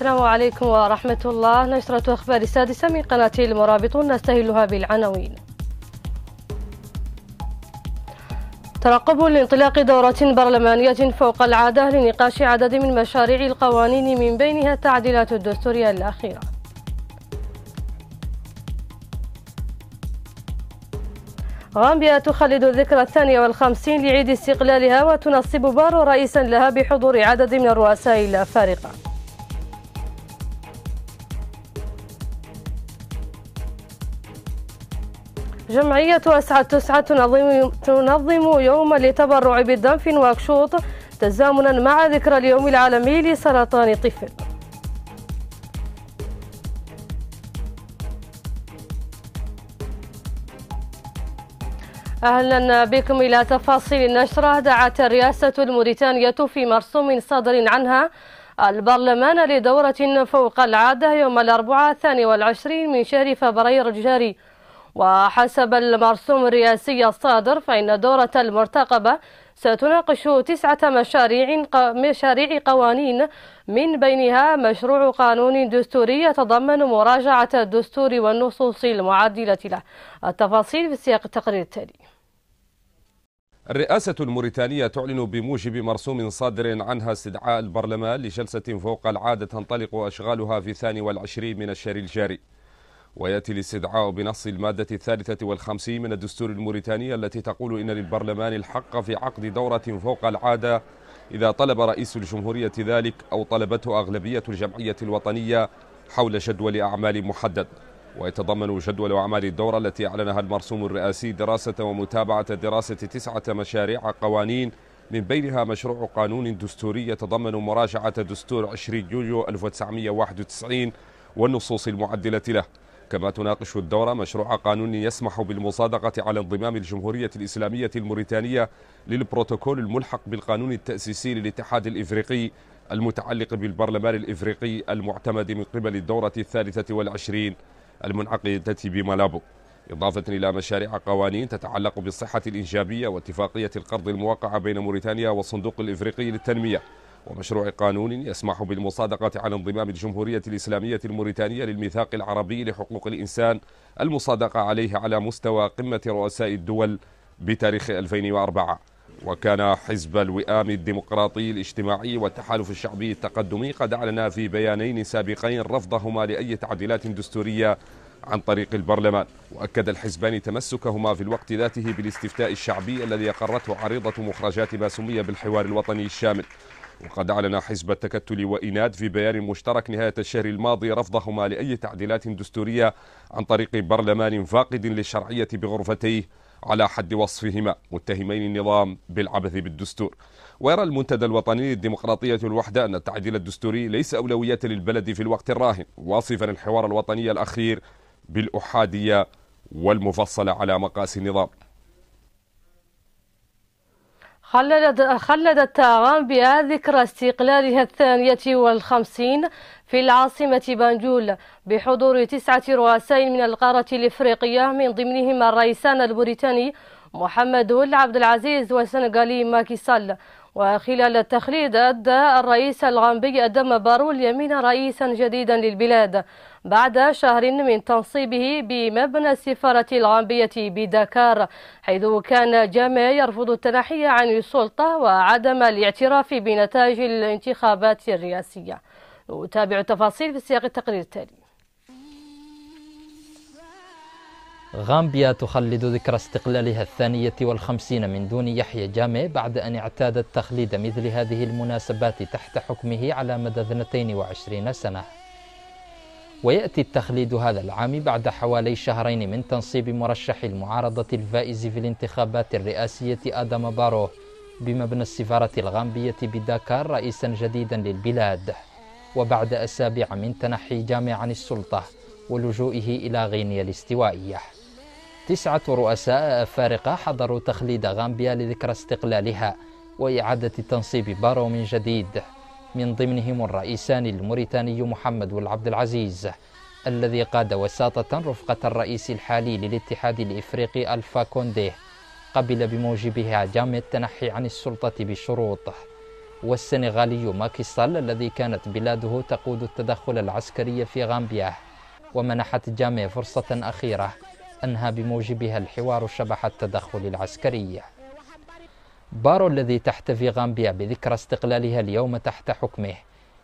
السلام عليكم ورحمة الله. نشرة أخبار السادسة من قناة المرابطون نستهلها بالعناوين. ترقب لانطلاق دورة برلمانية فوق العادة لنقاش عدد من مشاريع القوانين من بينها التعديلات الدستورية الأخيرة. غامبيا تخلد الذكرى الثانية والخمسين لعيد استقلالها وتنصب بارو رئيسا لها بحضور عدد من الرؤساء الأفارقة. جمعية أسعد تسعة تنظم, تنظم يوما للتبرع بالدم في نواكشوط تزامنا مع ذكرى اليوم العالمي لسرطان الطفل أهلا بكم إلى تفاصيل النشرة. دعت الرئاسة الموريتانية في مرسوم صادر عنها البرلمان لدورة فوق العادة يوم الأربعاء الثاني والعشرين من شهر فبراير الجاري وحسب المرسوم الرئاسي الصادر فإن دورة المرتقبة ستناقش تسعة مشاريع مشاريع قوانين من بينها مشروع قانون دستوري يتضمن مراجعة الدستور والنصوص المعدلة له. التفاصيل في سياق التقرير التالي. الرئاسة الموريتانية تعلن بموجب مرسوم صادر عنها استدعاء البرلمان لجلسة فوق العادة تنطلق أشغالها في الثاني والعشرين من الشهر الجاري. ويأتي الاستدعاء بنص المادة الثالثة والخمسين من الدستور الموريتاني التي تقول إن للبرلمان الحق في عقد دورة فوق العادة إذا طلب رئيس الجمهورية ذلك أو طلبته أغلبية الجمعية الوطنية حول جدول أعمال محدد. ويتضمن جدول أعمال الدورة التي أعلنها المرسوم الرئاسي دراسة ومتابعة دراسة تسعة مشاريع قوانين من بينها مشروع قانون دستوري يتضمن مراجعة دستور 20 يوليو 1991 والنصوص المعدلة له. كما تناقش الدورة مشروع قانون يسمح بالمصادقة على انضمام الجمهورية الإسلامية الموريتانية للبروتوكول الملحق بالقانون التأسيسي للاتحاد الإفريقي المتعلق بالبرلمان الإفريقي المعتمد من قبل الدورة الثالثة والعشرين المنعقدة بمالابو إضافة إلى مشاريع قوانين تتعلق بالصحة الإنجابية واتفاقية القرض الموقعة بين موريتانيا والصندوق الإفريقي للتنمية. ومشروع قانون يسمح بالمصادقة على انضمام الجمهورية الإسلامية الموريتانية للميثاق العربي لحقوق الإنسان المصادقة عليه على مستوى قمة رؤساء الدول بتاريخ 2004 وكان حزب الوئام الديمقراطي الاجتماعي والتحالف الشعبي التقدمي قد أعلنا في بيانين سابقين رفضهما لأي تعديلات دستورية عن طريق البرلمان. وأكد الحزبان تمسكهما في الوقت ذاته بالاستفتاء الشعبي الذي أقرته عريضة مخرجات ما سمي بالحوار الوطني الشامل. وقد أعلن حزب التكتل وإناد في بيان مشترك نهاية الشهر الماضي رفضهما لأي تعديلات دستورية عن طريق برلمان فاقد للشرعية بغرفتيه على حد وصفهما متهمين النظام بالعبث بالدستور. ويرى المنتدى الوطني للديمقراطية الوحدة أن التعديل الدستوري ليس أولوية للبلد في الوقت الراهن واصفا الحوار الوطني الأخير بالأحادية والمفصلة على مقاس النظام. خلدت, خلدت غامبيا ذكرى استقلالها الثانية والخمسين في العاصمة بانجول بحضور تسعة رؤساء من القارة الإفريقية من ضمنهم الرئيسان البريطاني محمد ول عبد العزيز والسنغالي ماكي سال. وخلال التخليد أدى الرئيس الغامبي أدم بارو اليمين رئيسا جديدا للبلاد بعد شهر من تنصيبه بمبنى السفارة الغامبية بدكار حيث كان جامع يرفض التنحي عن السلطة وعدم الاعتراف بنتائج الانتخابات الرئاسية. نتابع التفاصيل في سياق التقرير التالي. غامبيا تخلد ذكرى استقلالها الثانية والخمسين من دون يحيى جامع بعد أن اعتادت تخليد مثل هذه المناسبات تحت حكمه على مدى 22 سنة. ويأتي التخليد هذا العام بعد حوالي شهرين من تنصيب مرشح المعارضة الفائز في الانتخابات الرئاسية آدم بارو بمبنى السفارة الغامبية بداكار رئيسا جديدا للبلاد. وبعد أسابيع من تنحي جامع عن السلطة ولجوئه إلى غينيا الاستوائية. تسعة رؤساء أفارقة حضروا تخليد غامبيا لذكرى استقلالها وإعادة تنصيب بارو من جديد. من ضمنهم الرئيسان الموريتاني محمد والعبد العزيز الذي قاد وساطة رفقة الرئيس الحالي للاتحاد الإفريقي ألفا كوندي قبل بموجبها جامع التنحي عن السلطة بشروط. والسنغالي ماكي سال الذي كانت بلاده تقود التدخل العسكري في غامبيا ومنحت جامي فرصة أخيرة. أنهى بموجبها الحوار شبح التدخل العسكري. بارو الذي تحتفي غامبيا بذكرى استقلالها اليوم تحت حكمه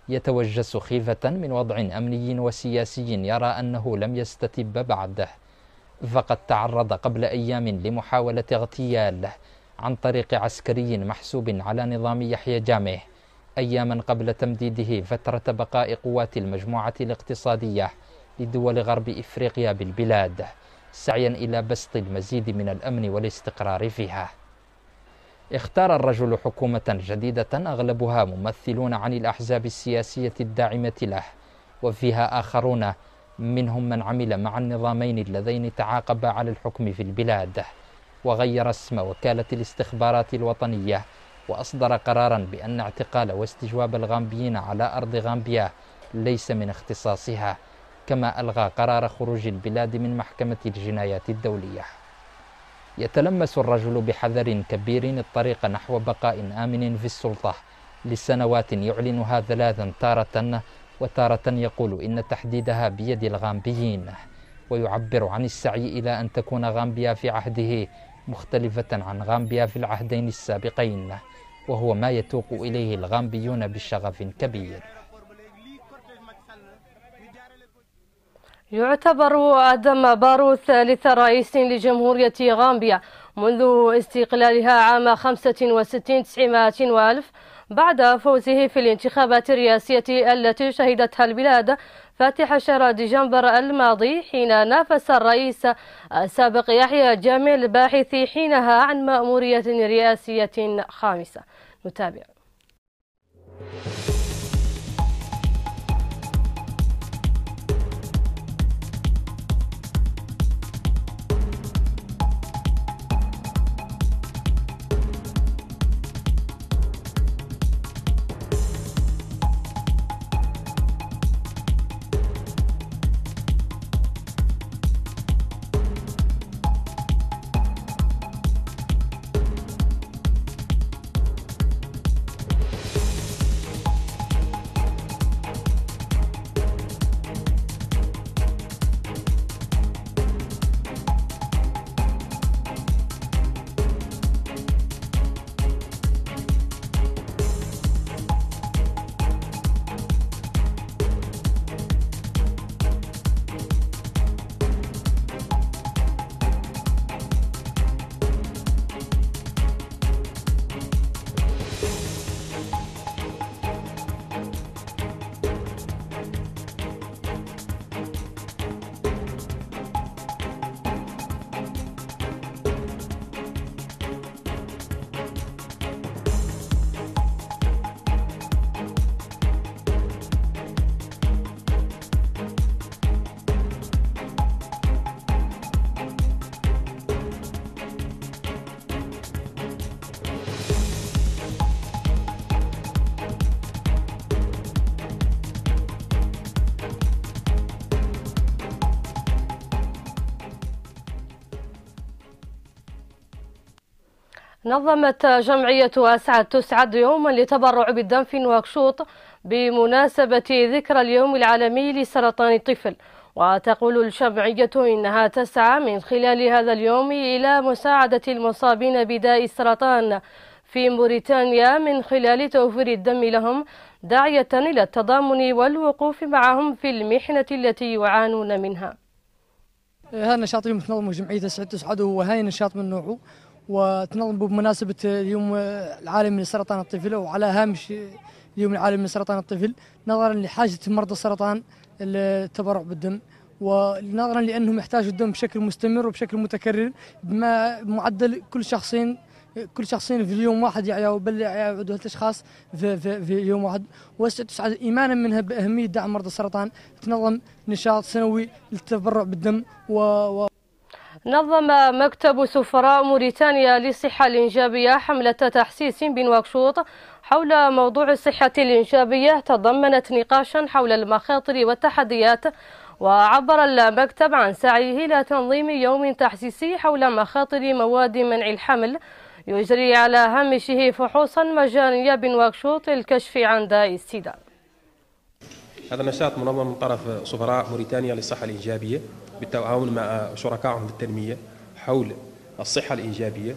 يتوجس خيفة من وضع أمني وسياسي يرى أنه لم يستتب بعده. فقد تعرض قبل أيام لمحاولة اغتيال عن طريق عسكري محسوب على نظام يحيى جامه أياما قبل تمديده فترة بقاء قوات المجموعة الاقتصادية لدول غرب إفريقيا بالبلاد. سعيا إلى بسط المزيد من الأمن والاستقرار فيها. اختار الرجل حكومة جديدة أغلبها ممثلون عن الأحزاب السياسية الداعمة له وفيها آخرون منهم من عمل مع النظامين اللذين تعاقبا على الحكم في البلاد وغير اسم وكالة الاستخبارات الوطنية وأصدر قرارا بأن اعتقال واستجواب الغامبيين على أرض غامبيا ليس من اختصاصها. كما ألغى قرار خروج البلاد من محكمة الجنايات الدولية. يتلمس الرجل بحذر كبير الطريق نحو بقاء آمن في السلطة لسنوات يعلنها ثلاثا تارة وتارة يقول إن تحديدها بيد الغامبيين ويعبر عن السعي إلى أن تكون غامبيا في عهده مختلفة عن غامبيا في العهدين السابقين وهو ما يتوق إليه الغامبيون بشغف كبير. يعتبر آدم بارو ثالث رئيس لجمهورية غامبيا منذ استقلالها عام 65 900 وألف بعد فوزه في الانتخابات الرئاسية التي شهدتها البلاد فاتح شهر ديسمبر الماضي حين نافس الرئيس السابق يحيى جامع الباحث حينها عن مأمورية رئاسية خامسة. نتابع. نظمت جمعية أسعد تسعد يوما لتبرع بالدم في نواكشوط بمناسبة ذكرى اليوم العالمي لسرطان الطفل. وتقول الجمعية إنها تسعى من خلال هذا اليوم إلى مساعدة المصابين بداء السرطان في موريتانيا من خلال توفير الدم لهم داعية إلى التضامن والوقوف معهم في المحنة التي يعانون منها. هذا النشاط يوم تنظمه جمعية أسعد تسعد وهو هاي نشاط من نوعه وتنظم بمناسبة اليوم العالمي لسرطان الطفل وعلى هامش اليوم العالمي لسرطان الطفل نظرا لحاجة مرضى السرطان التبرع بالدم ونظرا لأنهم يحتاجوا الدم بشكل مستمر وبشكل متكرر بما معدل كل شخصين كل شخصين في اليوم واحد يعيا بل يعيا ثلاث اشخاص في, في, في يوم واحد. وتسعد إيمانا منها بأهمية دعم مرضى السرطان تنظم نشاط سنوي للتبرع بالدم و, و نظم مكتب سفراء موريتانيا للصحة الإنجابية حملة تحسيس بنواكشوط حول موضوع الصحة الإنجابية. تضمنت نقاشا حول المخاطر والتحديات وعبر المكتب عن سعيه إلى تنظيم يوم تحسيسي حول مخاطر مواد منع الحمل. يجري على هامشه فحوصا مجانية بنواكشوط للكشف عن داء السيدان هذا النشاط منظم من طرف سفراء موريتانيا للصحة الإيجابية بالتعاون مع شركائهم بالتنمية حول الصحة الإيجابية.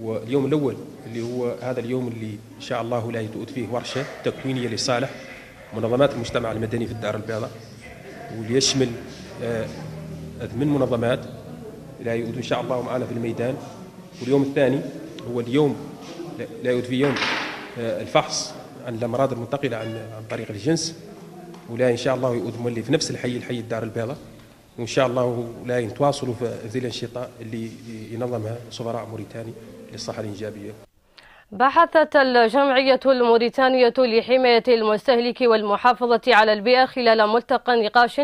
واليوم الأول اللي هو هذا اليوم اللي إن شاء الله لا يتؤد فيه ورشة تكوينية لصالح منظمات المجتمع المدني في الدار البيضاء وليشمل آه، من منظمات لا يؤد إن شاء الله معنا في الميدان. واليوم الثاني هو اليوم لا يؤد فيه يوم آه، الفحص عن الأمراض المنتقلة عن عن طريق الجنس. ولا إن شاء الله يؤد مولي في نفس الحي الحي الدار البيضاء. وإن شاء الله لا نتواصلوا في ذي الأنشطة اللي ينظمها سفراء موريتاني للصحة الإيجابية بحثت الجمعية الموريتانية لحماية المستهلك والمحافظة على البيئة خلال ملتقى نقاش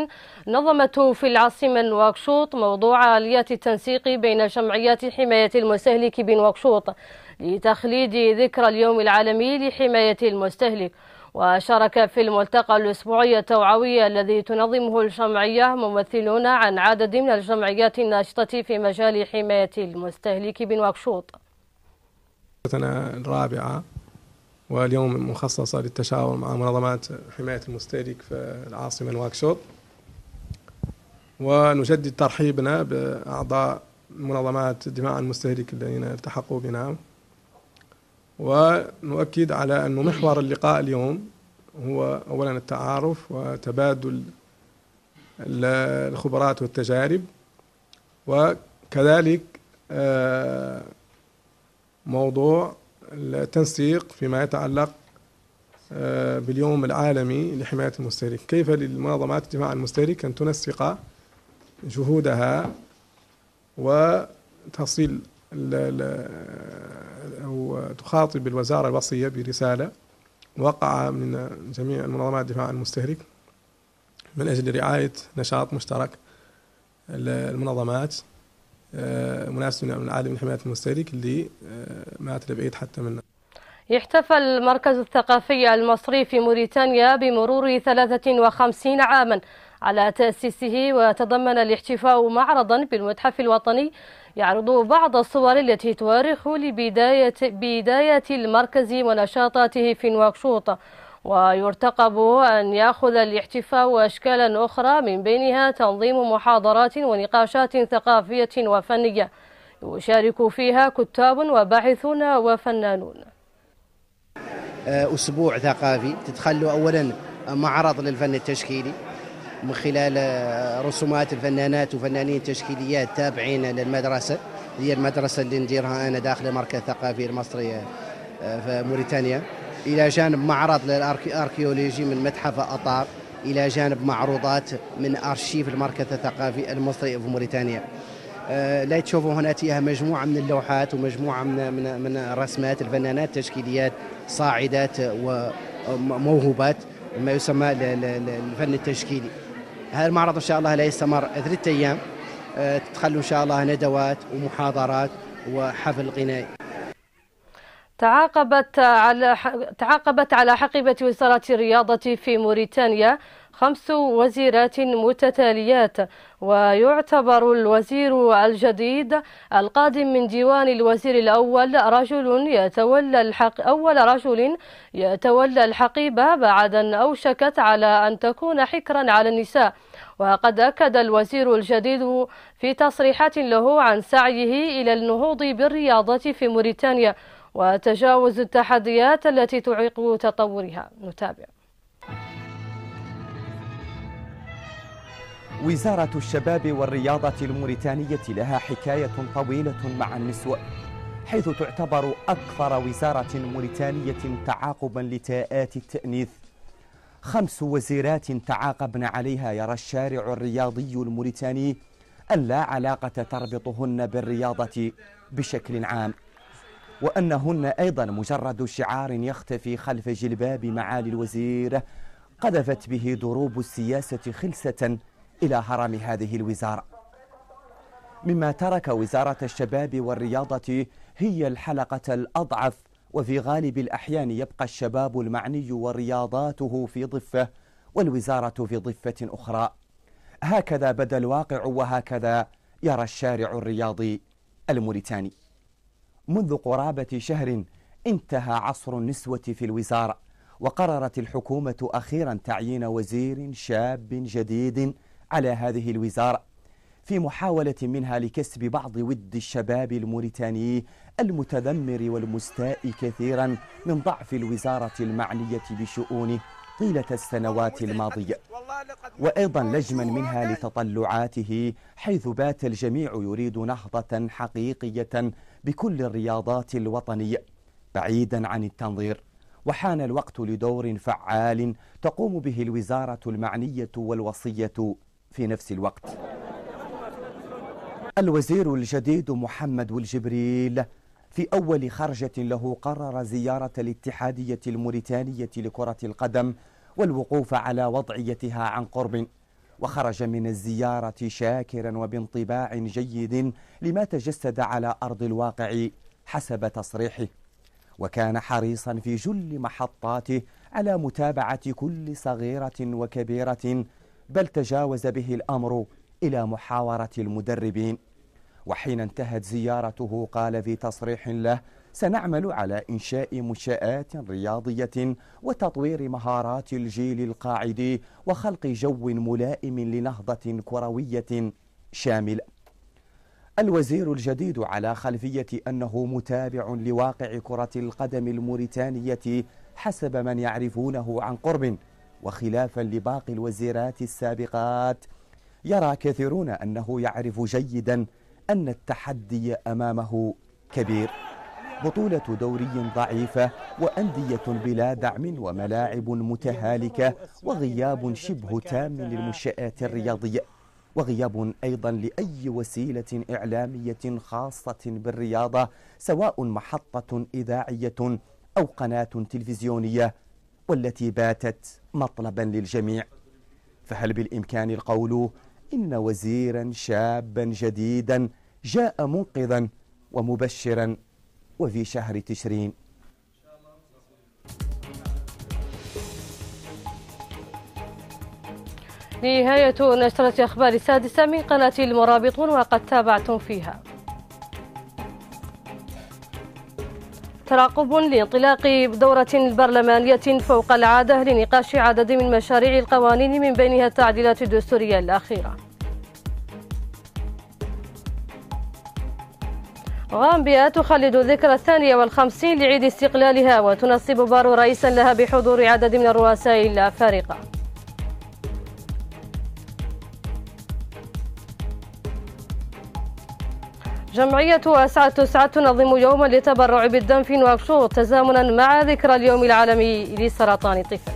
نظمته في العاصمة نواكشوط موضوع آليات التنسيق بين جمعيات حماية المستهلك بنواكشوط لتخليد ذكرى اليوم العالمي لحماية المستهلك. وشارك في الملتقى الأسبوعي التوعوي الذي تنظمه الجمعية ممثلون عن عدد من الجمعيات الناشطة في مجال حماية المستهلك بنواكشوط الرابعة واليوم مخصصة للتشاور مع منظمات حماية المستهلك في العاصمة نواكشوط ونجدد ترحيبنا بأعضاء منظمات عن المستهلك الذين التحقوا بنا. ونؤكد على أن محور اللقاء اليوم هو أولا التعارف وتبادل الخبرات والتجارب وكذلك آه، موضوع التنسيق فيما يتعلق آه، باليوم العالمي لحماية المستهلك. كيف للمنظمات الدفاع المستهلك أن تنسق جهودها وتصل أو تخاطب الوزارة الوصية برسالة موقعة من جميع المنظمات الدفاع عن المستهلك من أجل رعاية نشاط مشترك المنظمات آه، مناسب من العالم لحماية المستهلك اللي ما بعيد حتى منا يحتفل المركز الثقافي المصري في موريتانيا بمرور 53 عاما على تأسيسه وتضمن الاحتفاء معرضا بالمتحف الوطني يعرض بعض الصور التي تؤرخ لبداية بداية المركز ونشاطاته في نواكشوط. ويرتقب أن يأخذ الاحتفاء أشكالا أخرى من بينها تنظيم محاضرات ونقاشات ثقافية وفنية. يشارك فيها كتاب وباحثون وفنانون. أسبوع ثقافي تدخل أولا معرض للفن التشكيلي. من خلال رسومات الفنانات وفنانين تشكيليات تابعين للمدرسة هي المدرسة اللي نديرها أنا داخل المركز الثقافي المصري في موريتانيا. إلى جانب معرض للأركيولوجي من متحف أطار. إلى جانب معروضات من أرشيف المركز الثقافي المصري في موريتانيا. آه، لا تشوفوا هنا فيها مجموعة من اللوحات ومجموعة من من من رسمات الفنانات تشكيليات صاعدات وموهوبات ما يسمى الفن التشكيلي. هذا المعرض إن شاء الله لا يستمر ثلاثة أيام. آه، تتخلوا إن شاء الله ندوات ومحاضرات وحفل غنائي. تعاقبت على تعاقبت على حقيبة وزارة الرياضة في موريتانيا خمس وزيرات متتاليات ويعتبر الوزير الجديد القادم من ديوان الوزير الأول رجل يتولى الحق أول رجل يتولى الحقيبة بعد أن أوشكت على أن تكون حكرا على النساء. وقد أكد الوزير الجديد في تصريحات له عن سعيه إلى النهوض بالرياضة في موريتانيا وتجاوز التحديات التي تعيق تطورها. نتابع. وزارة الشباب والرياضة الموريتانية لها حكاية طويلة مع النسوة حيث تعتبر أكثر وزارة موريتانية تعاقبا لتاءات التأنيث. خمس وزيرات تعاقبن عليها يرى الشارع الرياضي الموريتاني أن لا علاقة تربطهن بالرياضة بشكل عام وأنهن أيضا مجرد شعار يختفي خلف جلباب معالي الوزير قذفت به ضروب السياسة خلسة إلى هرم هذه الوزارة. مما ترك وزارة الشباب والرياضة هي الحلقة الأضعف وفي غالب الأحيان يبقى الشباب المعني ورياضاته في ضفة والوزارة في ضفة أخرى. هكذا بدأ الواقع وهكذا يرى الشارع الرياضي الموريتاني. منذ قرابة شهر انتهى عصر النسوة في الوزارة وقررت الحكومة أخيرا تعيين وزير شاب جديد على هذه الوزارة في محاولة منها لكسب بعض ود الشباب الموريتاني المتذمر والمستاء كثيرا من ضعف الوزارة المعنية بشؤونه طيلة السنوات الماضية. وأيضا لجما منها لتطلعاته حيث بات الجميع يريد نهضة حقيقية بكل الرياضات الوطنية. بعيدا عن التنظير وحان الوقت لدور فعال تقوم به الوزارة المعنية والوصية في نفس الوقت. الوزير الجديد محمد والجبريل في أول خرجة له قرر زيارة الاتحادية الموريتانية لكرة القدم والوقوف على وضعيتها عن قرب وخرج من الزيارة شاكرا وبانطباع جيد لما تجسد على أرض الواقع حسب تصريحه. وكان حريصا في جل محطاته على متابعة كل صغيرة وكبيرة بل تجاوز به الأمر إلى محاورة المدربين. وحين انتهت زيارته قال في تصريح له سنعمل على إنشاء منشآت رياضية وتطوير مهارات الجيل القاعد وخلق جو ملائم لنهضة كروية شاملة الوزير الجديد على خلفية أنه متابع لواقع كرة القدم الموريتانية حسب من يعرفونه عن قرب. وخلافا لباقي الوزيرات السابقات يرى كثيرون أنه يعرف جيدا أن التحدي أمامه كبير. بطولة دوري ضعيفة وأندية بلا دعم وملاعب متهالكة وغياب شبه تام للمنشآت الرياضية وغياب أيضا لأي وسيلة إعلامية خاصة بالرياضة سواء محطة إذاعية أو قناة تلفزيونية. والتي باتت مطلبا للجميع. فهل بالإمكان القول إن وزيرا شابا جديدا جاء منقذا ومبشرا وفي شهر تشرين؟ نهاية نشرة أخبار السادسة من قناة المرابطون وقد تابعتم فيها. ترقب لانطلاق دورة برلمانية فوق العادة لنقاش عدد من مشاريع القوانين من بينها التعديلات الدستورية الأخيرة. غامبيا تخلد ذكرى الثانية والخمسين لعيد استقلالها وتنصب بارو رئيسا لها بحضور عدد من الرؤساء الأفارقة جمعية أسعد تسعد تنظم يوما للتبرع بالدم في نواكشوط تزامنا مع ذكرى اليوم العالمي لسرطان الطفل.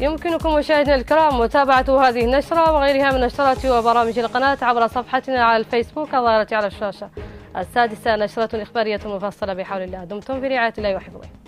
يمكنكم مشاهدينا الكرام متابعة هذه النشرة وغيرها من نشرات وبرامج القناة عبر صفحتنا على الفيسبوك الظاهرة على الشاشة السادسة نشرة إخبارية مفصلة بحول الله. دمتم في رعاية الله وحفظه.